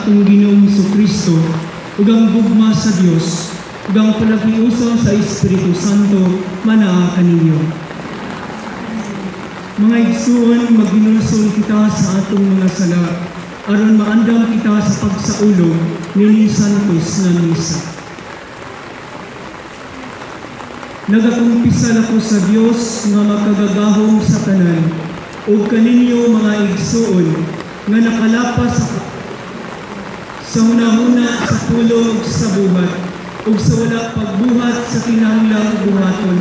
atong Ginoong Kristo ug ang gugma sa Dios ug ang palagiusa sa Espiritu Santo manaa kaninyo. Mga igsuon, maginulson kita sa atong mga sala aron maandam kita sa pagsaulo ni Santos nga misa. Nagakumpisal ako sa Dios nga makagagahom sa tanan ug kaninyo mga igsuon nga nakalapas sa sa hunahuna sa pulong sa buhat ug sa wala pagbuhat sa kinahanglang buhaton.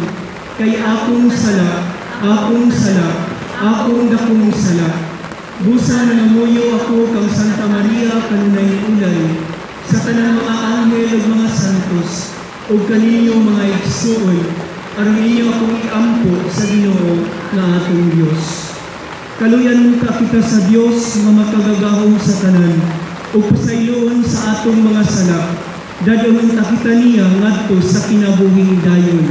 Kay akong sala akong sala akong dakong sala. Busa na namuyo ako kang Santa Maria kanunay ulay. Sa tanang mga anghel ug mga santos ug kaninyo mga igsuon aron inyo akong iampo sa Ginoo nga atong Dios kaluyan ka kita sa Dios nga makagagahom sa tanan ug pasayloon sa atong mga sala dadawon ta kita niya ngadto sa kinabuhing dayon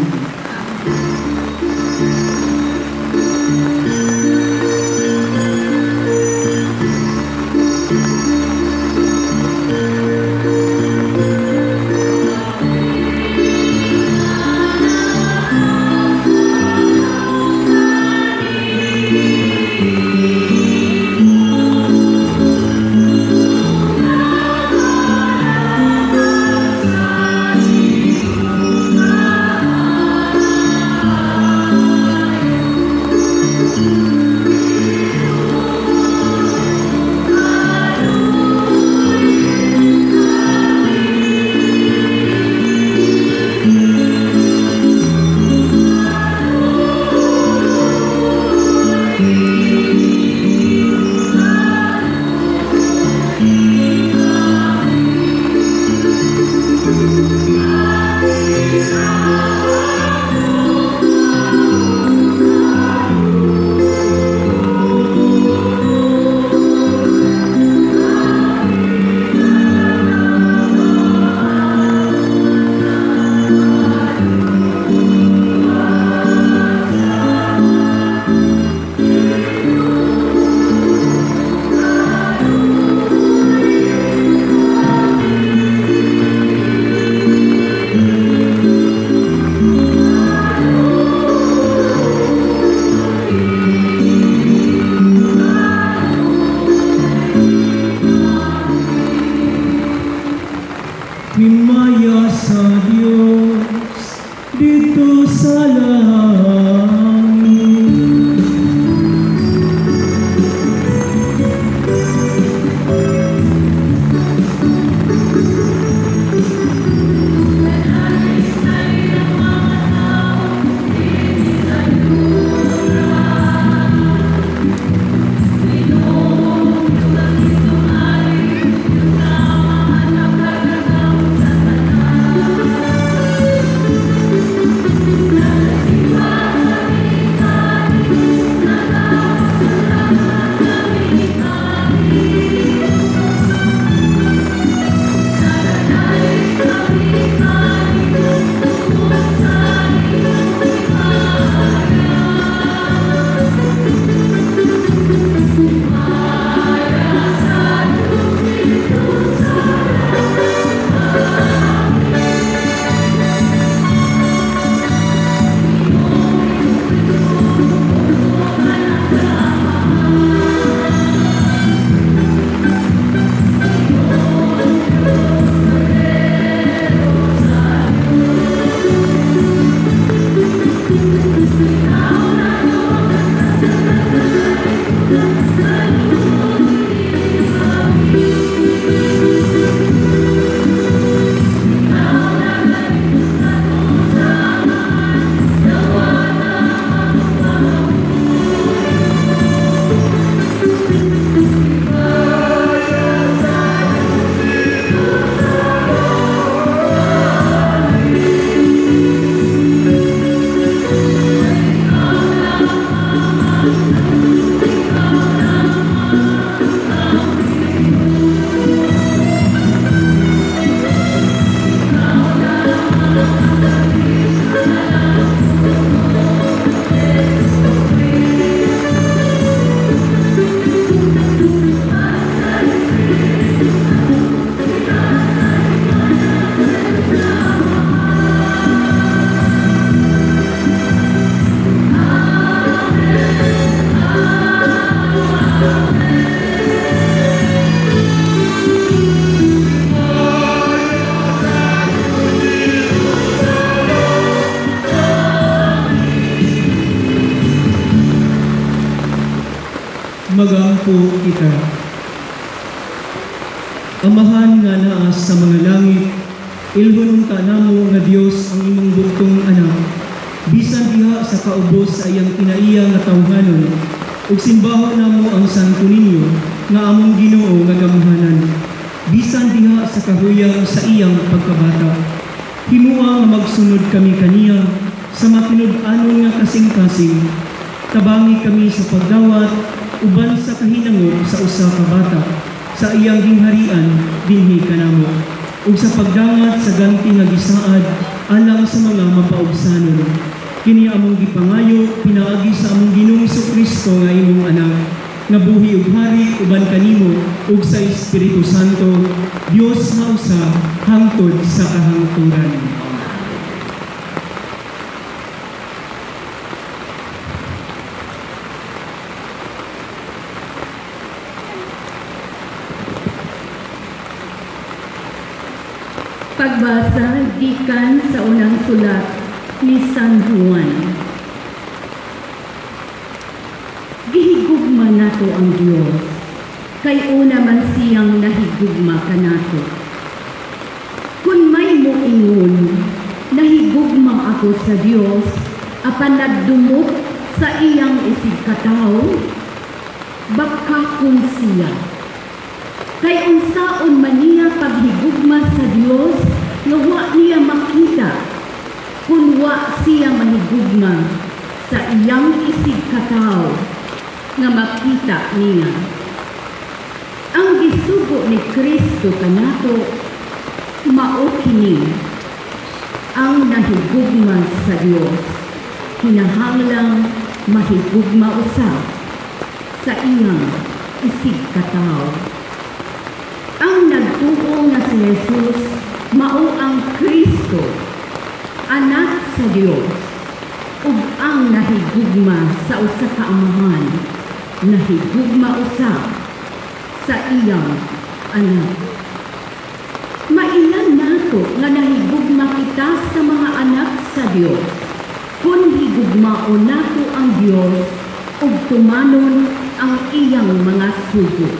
among Ginoo nga gamhanan. Bisan diha sa kahuyang sa iyang pagkabata. Himua nga magsunod kami kaniya sa matinud-anon nga kasing-kasing. Tabangi kami sa pagdawat uban sa kahinangod sa usa ka bata sa iyang gingharian dinhi kanamo ug sa pagdangat sa ganti nga gisaad alang sa mga mapaubsanon kini among gipangayo pinaagi sa among Ginoong Kristo nga imong anak nga buhi ug hari uban kanimo ug sa Espiritu Santo Dios nga usa hangtod sa kahangturan Pagbasa gikan sa unang sulat ni San Juan. Gihigugma nato ang Dios kay una man siyang nahigugma kanato. Kung may moingon, nahigugma ako sa Dios apan nagdumot sa iyang isig kataw, baka kun siya. Kay unsaon man niya paghigugma sa Dios nga wa niya makita kun wa siya mahigugma sa iyang isig kataw nga makita niya. Ang gisugo ni Kristo kanato mao kini ang nahigugma sa Dios kinahanglang mahigugma usab sa iyang isig kataw. Ang nagtuo nga si Jesus mao ang Kristo, anak sa Dios, ug ang nahigugma sa usa ka amahan, nahigugma usab sa iyang anak. Mailan nato nga nahigugma kita sa mga anak sa Dios, kung higugmaon nato ang Dios ug tumanon ang iyang mga sugo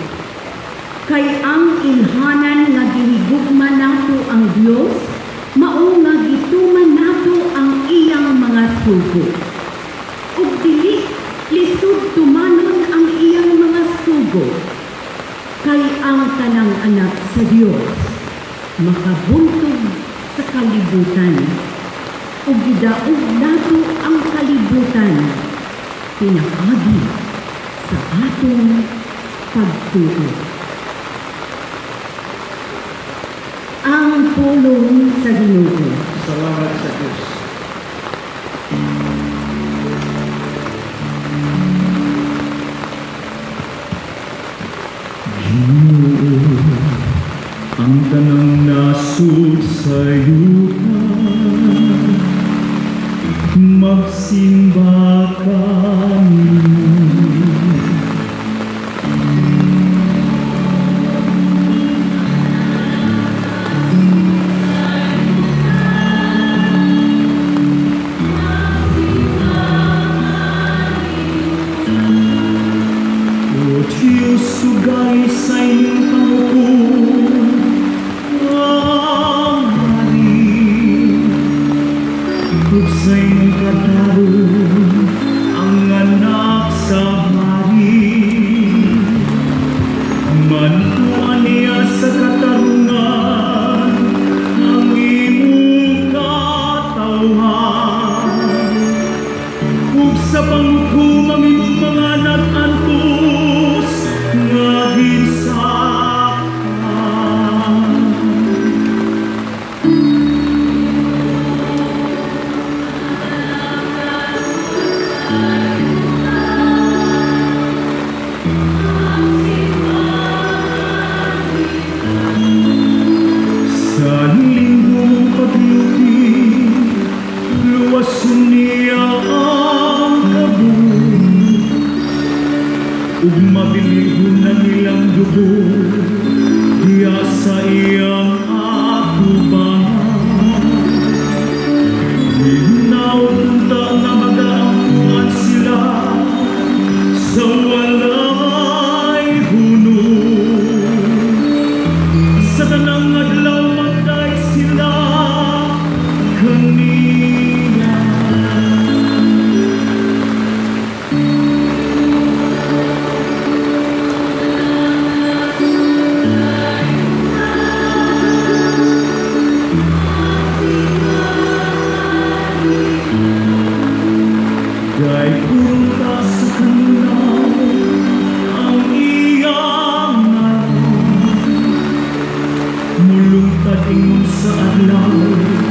kay ang ilhanan nga gihigugma nato ang Dios mao nga gituman nato ang iyang mga sugo ug dili lisod tumanon ang iyang sugo kay ang tanang anak sa Dios makabuntog sa kalibutan ug gidaog nato ang kalibutan pinakagi sa atong pagtuo. ang pulong sa Ginoo. Salamat sa Diyos. Nasud sa yuta, magsimba kami. so alone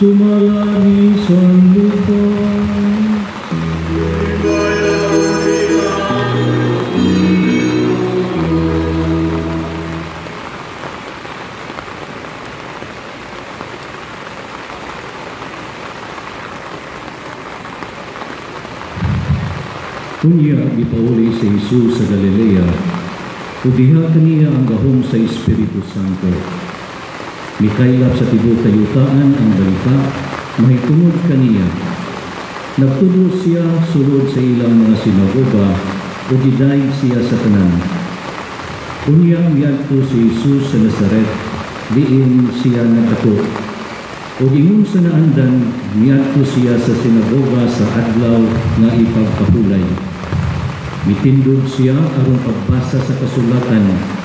Sumalani Sambhuta Kunya di Pauli sa Jesus sa Galilea, udiha kaniya ang gahom sa Espiritu Santo. Mikaylap sa tibuok kayutaan ang balita, mahitungod kaniya. Nagtudo siya sulod sa ilang mga sinagoga, o giday siya sa tanan. Kunya miyadto si Jesus sa Nazaret, diin siya nakato. O ingon sa naandan, miyadto siya sa sinagoga sa adlaw nga ipagpahulay. Mitindog siya aron pagbasa sa kasulatan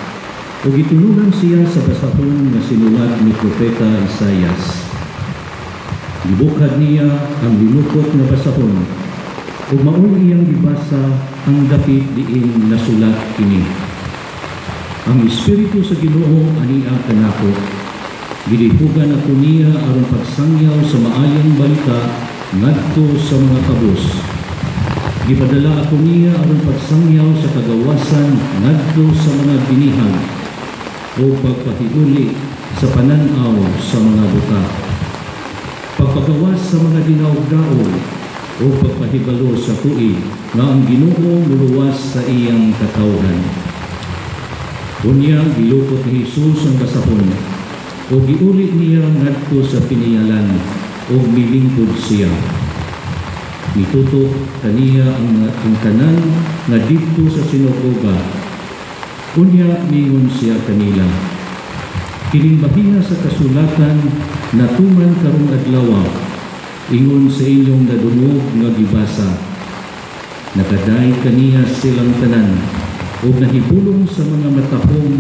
o gitulungan siya sa basahon nga sinulat ni Propeta Isayas. Gibukad niya ang linukot nga basahon o maong iyang gibasa ang dapit diin nasulat kini. Ang Espiritu sa Ginoo ania kanako. Gilipugan ako niya aron pagsangyaw sa maayong balita ngadto sa mga kabus. Gipadala ako niya aron pagsangyaw sa kagawasan ngadto sa mga binihag o pagpahiguli sa pananaw sa mga buta. Pagpagawas sa mga dinaog-daog o pagpahibalo sa tuig nga ang Ginoo muluwas sa iyang katawhan. Unya gilukot ni Jesus ang basahon o giulit niya ngadto sa piniyalan o milingkod siya. Mitutok kaniya ang, ang tanan nga dito sa sinagoga. Unya mingon siya kanila. Kining bahiya sa kasulatan natuman karong adlaw ingon sa inyong nadungog nga gibasa. Nakaday kaniya silang tanan o nahibulong sa mga matahong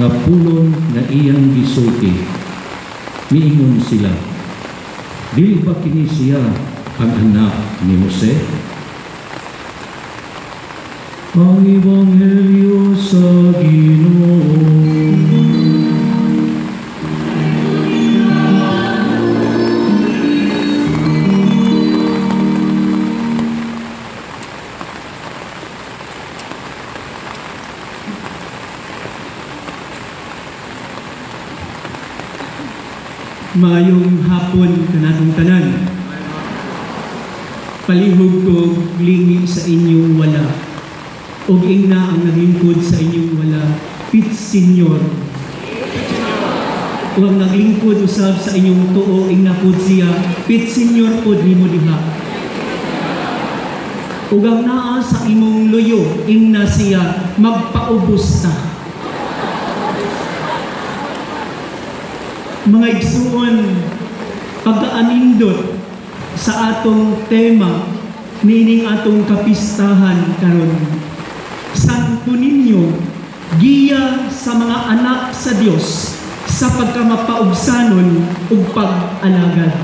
nga pulong na iyang gisulti. Miingon sila, Dili ba kini siya ang anak ni Jose? Ang Ebanghelyo sa Ginoo. Maayong hapon kanatong tanan. Palihog ko lingi sa inyong wala. O ingna ang naglingkod sa inyong wala. Pit Senyor. Ang naglingkod usab sa inyong tuo ingna pod siya. Pit Senyor pod nimo diha. Ug ang naa sa imong luyo ingna siya magpaubos ta. mga igsuon pagkaanindot sa atong tema nining atong kapistahan karon Santo Niño giya sa mga anak sa Dios sa pagkamapaubsanon ug pag-alagad.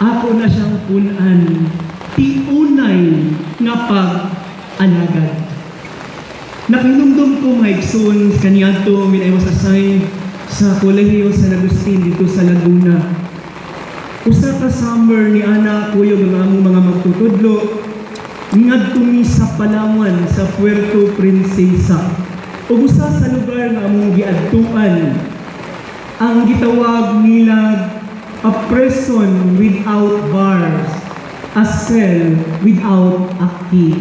Ako na siyang punan ti nga pag-alagad. Nakinumdum ko mga igsoon kaniadto minaymasasay sa Kolehiyo San Agustin dito sa Laguna. Usa ka summer ni ana kuyo nga mga magtutudlo ngadto mi sa Palawan sa Puerto Princesa. Ug usa sa lugar nga among giadtuan ang gitawag nila a prison without bars, a cell without a key.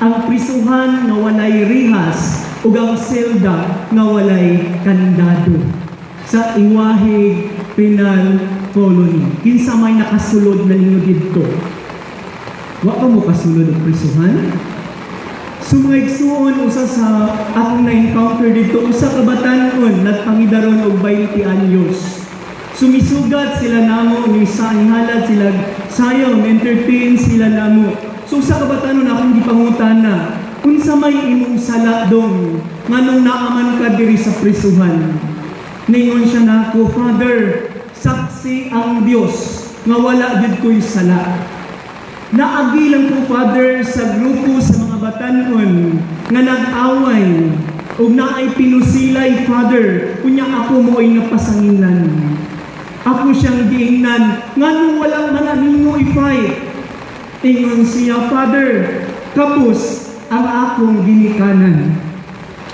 Ang prisuhan nga walay rihas ug ang selda nga walay kandado sa Iwahig Penal Colony. Kinsa may nakasulod na ninyo dito? Wa pa mo kasulod og prisuhan? So usa sa akong na-encounter dito, usa ka batanon nagpangidaron og 20 anyos. Sumisugat sila namo, ni sa ihalad sila sayaw, entertain sila namo. So usa ka batanon akong gipangutana, unsa may imong sala dong nganong naaman ka diri sa prisuhan ningon siya nako father saksi ang Dios nga wala gid ko'y sala naagi lang ko father sa grupo sa mga batanon nga nag-away ug naay pinusilay father kunya ako mo ay napasanginan ako siyang giingnan nganong walang mga ninyo i-fight ingon siya father kapus ang akong ginikanan.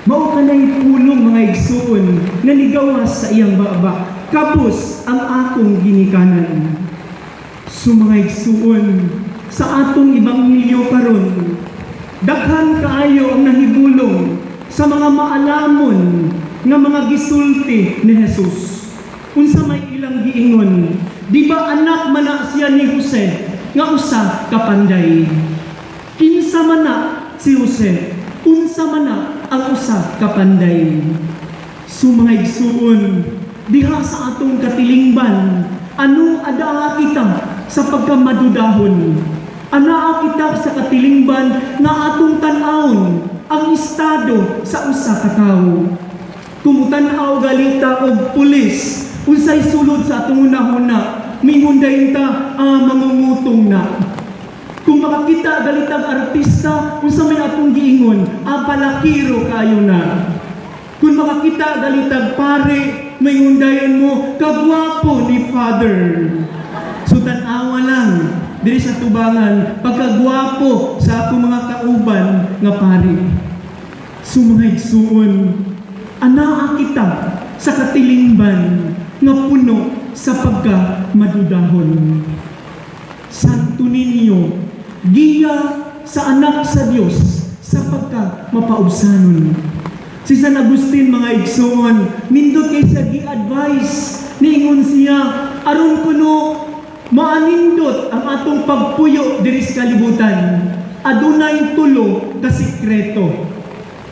Mao kanay pulong mga igsuon nga nigawas sa iyang baba. Kapos ang akong ginikanan. So mga igsuon, sa atong ebanghelyo karon. Daghan kaayo ang nahibulong sa mga maalamon nga mga gisulti ni Jesus. Unsa may ilang giingon, di ba anak man na siya ni Jose nga usa ka panday. Kinsa man si Jose, unsa man ang usa ka panday. Sumay suon, diha sa atong katilingban, ano adaa kita sa pagkamadudahon. Anaa kita sa katilingban nga atong tan-awon ang estado sa usa ka tawo. Kumutan-aw galita og pulis, unsay sulod sa atong una-una, mingon dayon ta, ah, mangungutong na. Kung makakita galitag artista, unsa may atong giingon, ah, palakiro kayo na. Kung makakita galitag pare, may undayan mo, kagwapo ni Father. So diri sa tubangan, pagkagwapo sa akong mga kauban nga pare. Sumahig suon, anaa kita sa katilingban nga puno sa pagka madudahon. Santo ninyo, giya sa anak sa Dios sa pagka mapaubsanon. Si San Agustin mga igsoon, nindot kay sa gi-advise niingon siya aron kuno maanindot ang atong pagpuyo diri sa kalibutan. Adunay tulo ka sikreto.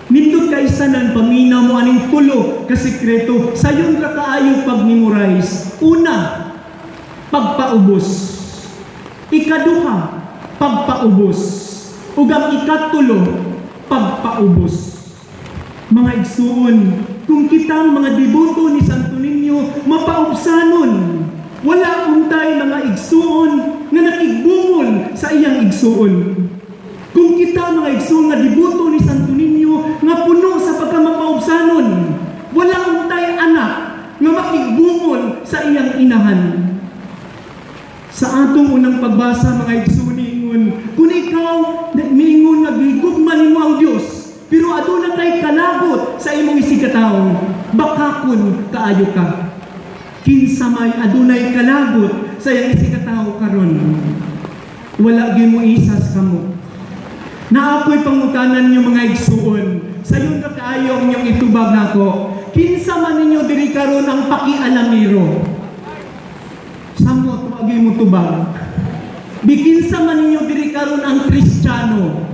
Nindot kay sanan pamina mo aning tulo ka sikreto sayon ra kaayo pag-memorize. Una, pagpaubos. Ikaduha, pagpaubos. Ug ang ikatulo, pagpaubos. Mga igsuon, kung kitang mga deboto ni Santo Niño mapaubsanon, wala untay mga igsuon nga nakigbungol sa iyang igsuon. Kung kita mga igsuon nga deboto ni Santo Niño nga puno sa pagkamapaubsanon, wala untay anak nga makigbungol sa iyang inahan. Sa atong unang pagbasa mga igsuon ingon, kung ikaw miingon nga gigugma nimo ang Dios, pero aduna kay kalagot sa imong isigataw, bakakon kaayo ka. Kinsa may adunay kalagot sa iyang isigataw karon. Wala gyud mo isas kamo. Na ako'y pangutanan niyo mga igsuon, sayon na kaayo ang inyong itubag nako. Kinsa man ninyo diri karon ang pakialamiro. Samot wagi mo tubag. Bikinsa man ninyo diri karon ang Kristiyano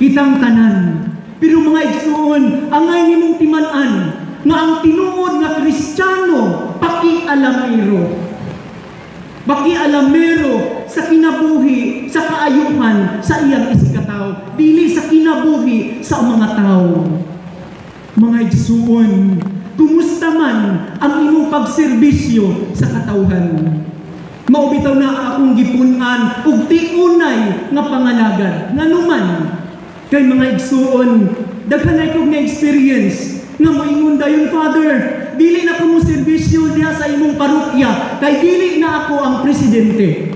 kitang tanan. Pero mga igsuon, angay nimong timan-an nga ang tinuod Kristiyano pakialamero. Pakialamero sa kinabuhi, sa kaayuhan, sa iyang isikataw, dili sa kinabuhi sa mga tao. Mga igsuon, kumusta man ang imong pagserbisyo sa katawhan? Maubitaw na akong gipunan ug tiunay nga pangalagad. Nganuman, kay mga igsuon, daghan ay kog na experience nga moingon dayon Father, dili na ko mo serbisyo diha sa imong parokya kay dili na ako ang presidente.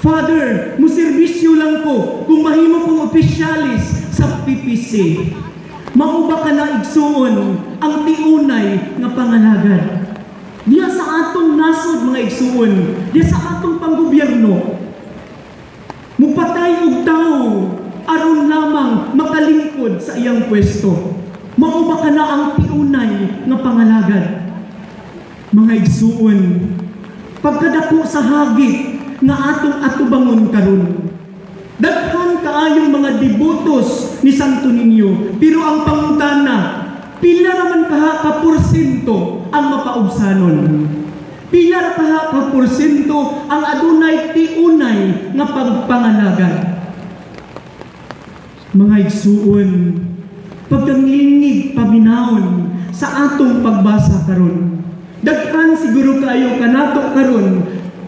Father, mo serbisyo lang ko kung mahimo kong opisyalis sa PPC. Mao ba ka na igsuon ang tiunay nga pangalagad? Diya sa atong nasod mga igsuon, diya sa atong panggobyerno, mupatay og tao aron lamang makalingkod sa iyang pwesto. Mao ba ka na ang tiunay nga pangalagad? Mga igsuon, pagkadako sa hagit nga atong atubangon karon. Daghan kaayong mga devotos ni Santo Niño, pero ang pangutana, pila naman kaha ka porsyento ang mapaubsanon. Pila ra kaha ka porsyento ang adunay tiunay nga pagpangalagad mga igsuon, pagkanglingig paminawon sa atong pagbasa karon. Daghan siguro kayo kanato karon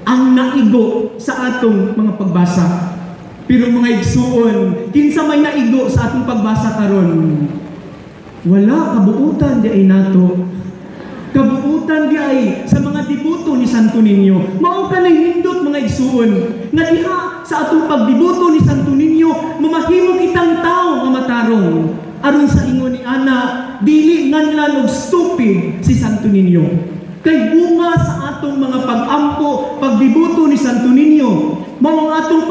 ang naigo sa atong mga pagbasa. Pero mga igsuon, kinsa may naigo sa atong pagbasa karon? Wala kabuutan di ay nato. Kabuutan di ay sa mga dibuto ni Santo Niño. Mao ka hindot mga igsuon nga diha sa atong pagdibuto ni Santo Niño, mamahimo kitang tao nga matarong. Aron sa ingon ni Ana, dili nganlan og stupid si Santo Niño. Kay bunga sa atong mga pag-ampo, pagdibuto ni Santo Niño, mao ang atong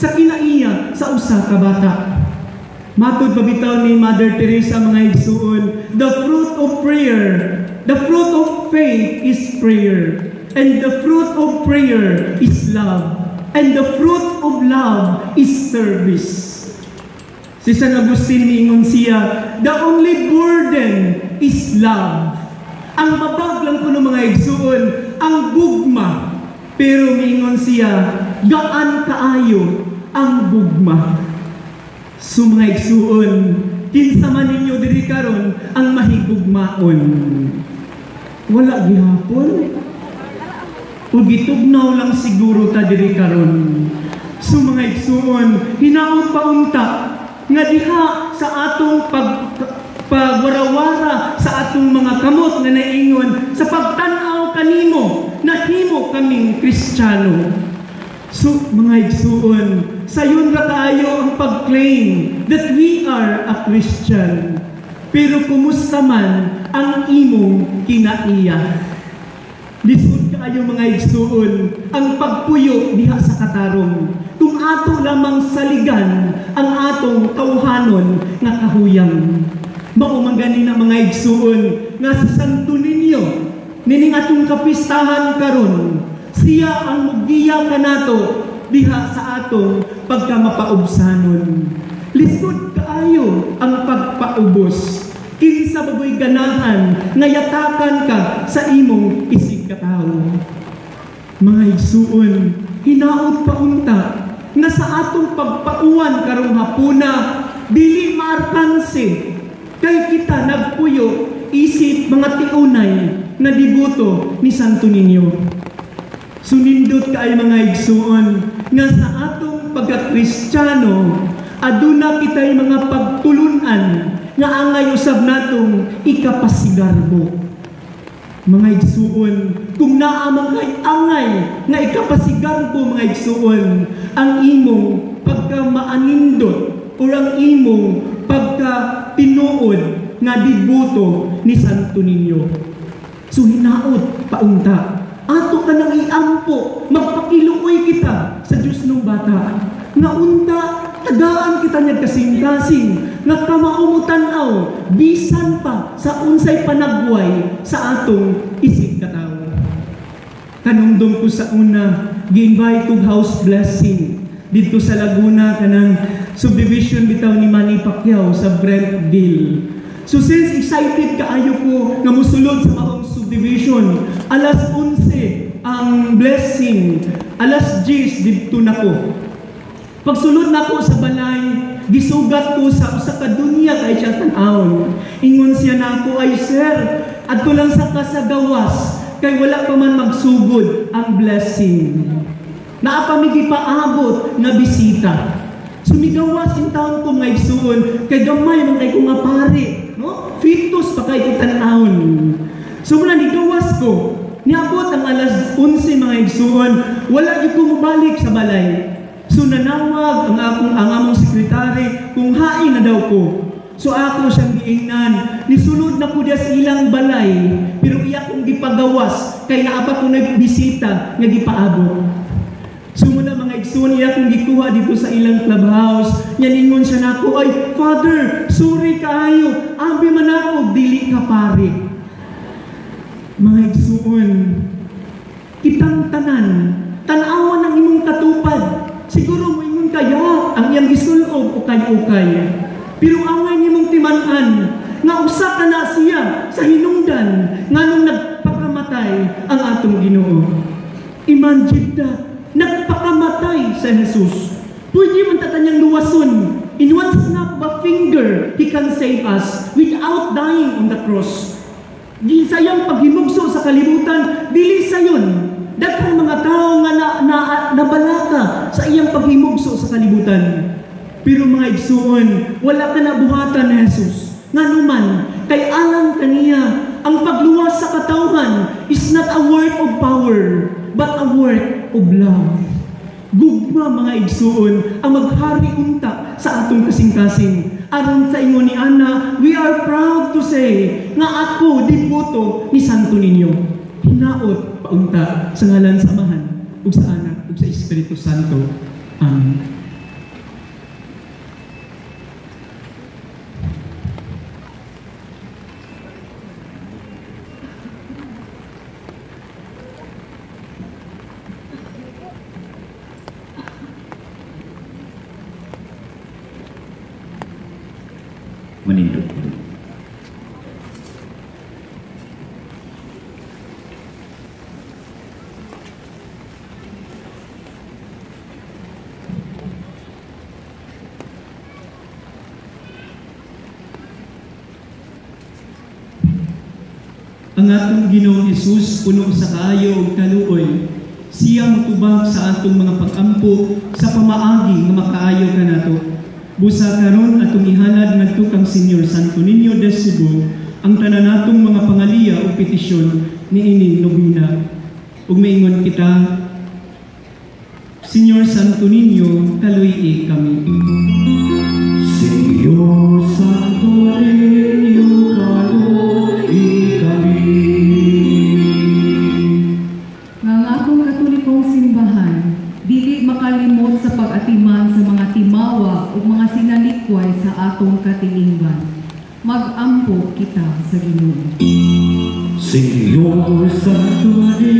sa kinaiya sa usa ka bata. Matod pabitaw ni Mother Teresa mga igsuon, the fruit of prayer, the fruit of faith is prayer, and the fruit of prayer is love, and the fruit of love is service. Si San Agustin niingon siya, the only burden is love. Ang mabag lang ko ng mga igsuon, ang gugma. Pero miingon siya, gaan kaayo ang gugma. So mga igsuon, kinsa man ninyo diri karon ang mahigugmaon. Wala gihapon. Ug gitugnaw lang siguro ta diri karon. So mga igsuon, hinaot pa unta nga diha sa atong pag pagwarawara sa atong mga kamot nga naingon sa pagtan-aw kanimo nahimo kaming Kristiyano. So, mga igsuon, sayon ra kaayo ang pag-claim that we are a Christian. Pero kumusta man ang imong kinaiya? Lisod kaayo mga igsuon, ang pagpuyo diha sa katarong. Kung ato lamang saligan ang atong tawhanon nga kahuyang. Maumangani na mga igsuon nga sa Santo Niño, nining atong kapistahan karon, siya ang mugiya kanato diha sa atong pagkamapaubsanon. Lisod kaayo ang pagpaubos. Kinsa bagoy ganahan nga yatakan ka sa imong isig katawo. Mga igsuon, hinaot pa nga sa atong pagpauwan karong hapuna dili maarkanse kay kita nagpuyo isip mga tiunay na dibuto ni Santo Niño. Sunindot kaay mga igsuon nga sa atong pagka-Kristiyano aduna kitay mga pagtulunan nga angay usab natong ikapasigarbo. Mga igsuon, kung naamang kay angay nga ikapasigarbo mga igsuon, ang imong pagka-maanindot o ang imong pagka-tinuod nga dibuto ni Santo Niño. So hinaot paunta. Ato ka nang iampo, magpakiluoy kita sa Diyos ng bata. Nga unta, tagaan kita niya kasing-kasing, nga kamaumutan-aw, bisan pa sa unsay panagway sa atong isig katao. Kanungdong ko sa una, gi-invite kong house blessing dito sa Laguna kanang subdivision bitaw ni Manny Pacquiao sa Brentville. So since excited kaayo ko nga musulod sa maong subdivision, alas 11 ang blessing, alas 10 dito na ko. Pagsulod na ko sa balay, gisugat ko sa usa ka dunya kay siya tan-awon. Ingon siya na ako ay sir, adto lang sa kasagawas kay wala pa man magsugod ang blessing. Naapamigi paabot nga bisita. Sumigawas in town ko nga igsuon, kay gamay man kay ko nga pare, no? Fitos pa kay kitanahon. So mula nigawas ko, niabot ang alas 11 mga igsuon, wala gyud ko mobalik sa balay. So nanawag ang akong ang among sekretary kung hain na daw ko. So ako siyang giingnan, nisulod na ko sa ilang balay, pero iya kong gipagawas kay naapa ko nagbisita nga gipaabot. Sumuna mga igsoon iya kong gikuha dito sa ilang clubhouse. Yaningon siya nako, ay, Father, sorry kaayo. Abi man ako, dili ka pare. Mga igsoon, kitang tanan, tanawan ang imong katupad. Siguro mo imong kaya ang iyang gisulob o kay-ukay. Pero angay nimong timanan, nga usa ka na siya sa hinungdan, nga nung nagpakamatay ang atong ginoo. Imagine that nagpakamatay sa Jesus. Pwede man tatanyang luwason. In one snap of a finger, He can save us without dying on the cross. Di sayang paghimugso sa kalibutan, dili sayon. Daghang mga tao nga na, na, nabalaka sa iyang paghimugso sa kalibutan. Pero mga igsuon, wala ka na buhatan ni Jesus. Nga naman, kay alang kaniya, ang pagluwas sa katawhan is not a work of power, but a work of love. Gugma mga igsuon ang maghari unta sa atong kasing-kasing. Aron sa ingon ni Ana, we are proud to say nga ako dibuto ni Santo Niño. Hinaot paunta sa ngalan samahan ug sa anak ug sa Espiritu Santo. Amen. Ang atong Ginoong Hesus puno sa kaayo ug kaluoy. Siya mutubag sa atong mga pag-ampo sa pamaagi nga makaayo kanato. Busa karon atong ihalad ngadto kang Senior Santo Niño de Cebu ang tanan natong mga pangaliya o petisyon niining nobina. Ug maingon kita Senior Santo Niño, kaluy kami. Señor pag-atiman sa mga timawa o mga sinalikway sa atong katilingban. Mag-ampo kita sa Ginoo. Señor Santo Niño,